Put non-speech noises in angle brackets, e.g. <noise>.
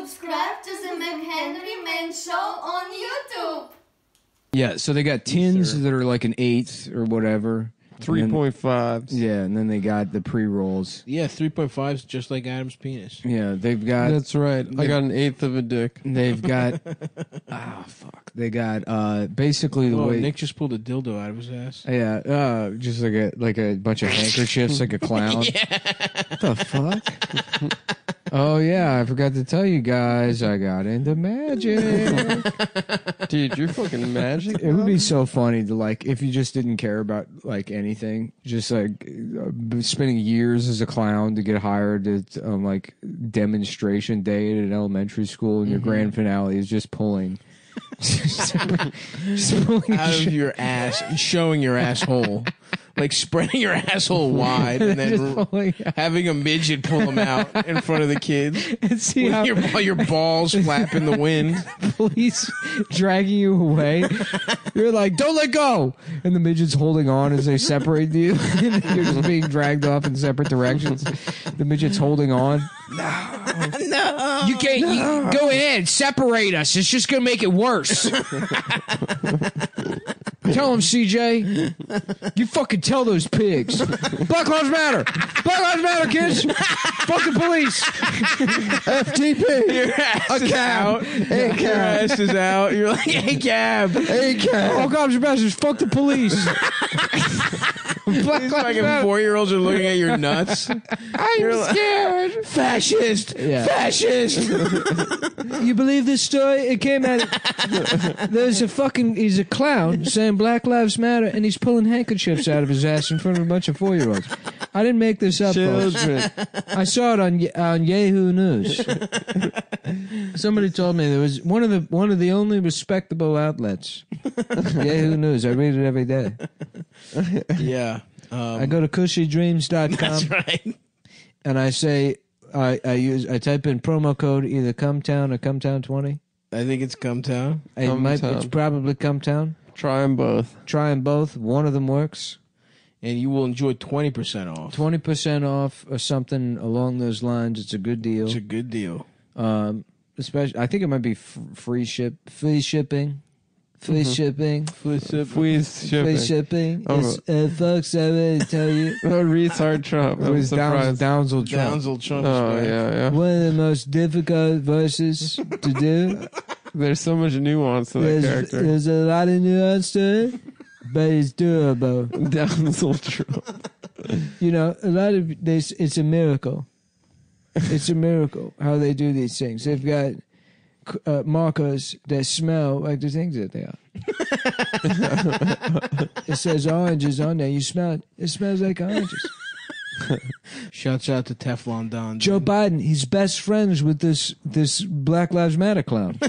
Subscribe to the McHenry Man Show on YouTube. Yeah, so they got tins sir. that are like an eighth or whatever. Three And then- point fives. Yeah, and then they got the pre rolls. Yeah, three point five is just like Adam's penis. Yeah, they've got That's right. I got an eighth of a dick. they've got <laughs> ah fuck. They got uh basically the Whoa, way Nick just pulled a dildo out of his ass. Yeah, uh, just like a like a bunch of <laughs> handkerchiefs, like a clown. What the fuck? <laughs> oh yeah, I forgot to tell you guys, I got into magic. <laughs> Dude, you're fucking magic. it would be so funny to like if you just didn't care about like anything, just like uh, spending years as a clown to get hired at um, like demonstration day at an elementary school, and your grand finale is just pulling. <laughs> <laughs> just, pulling Out of shit. your ass showing your asshole. Like spreading your asshole wide and then <laughs> Just pulling having a midget pull them out in front of the kids. <laughs> and see how your, while your balls flap in the <laughs> wind. police dragging you away. You're like, don't let go. And the midget's holding on as they separate you. and you're just being dragged off in separate directions. The midget's holding on. No. No. You can't you, go ahead, separate us. It's just gonna make it worse. Tell him, CJ. You fucking tell those pigs. Black Lives Matter. Black Lives Matter, kids. Fuck the police. FTP. Your ass A is cab. out. Hey, Your cab. ass is out. You're like, hey, cab. Hey, cab. All cops are bastards. Fuck the police. Black These fucking four year olds are looking at your nuts. I'm scared. Fascist. Yeah. Fascist. You believe this story? It came out. There's a fucking. He's a clown saying Black Lives Matter, and he's pulling handkerchiefs out of his ass in front of a bunch of four year olds. I didn't make this up, folks. Children. I saw it on on Yahoo News. Somebody told me there was one of the one of the only respectable outlets. Yahoo News. I read it every day. <laughs> yeah. Um, I go to cushydreams.com. <laughs> that's right. and I say I, I use I type in promo code either Cumtown or Cumtown twenty. I think it's come town. It might, Cumtown. it's probably Cumtown. Try them both. Try them both. One of them works. And you will enjoy 20% off. Twenty percent off or something along those lines. It's a good deal. It's a good deal. Um, especially I think it might be f- free ship, free shipping, free shipping, Please free shipping. Free shipping. Oh. It's, uh, folks, I already tell you, <laughs> Oh, retard Trump. it I'm was Downs, surprised. Downsel Trump. Downsel Trump. Oh yeah, yeah. One of the most difficult voices to do. <laughs> There's so much nuance to that There's, character. there's a lot of nuance to it, but it's doable. <laughs> Downsel Trump. You know, a lot of this. It's a miracle. It's a miracle how they do these things. They've got uh, markers that smell like the things that they are. <laughs> it says oranges on there. You smell it. It smells like oranges. <laughs> Shouts out to Teflon Don. Joe Biden, he's best friends with this this Black Lives Matter clown. <laughs>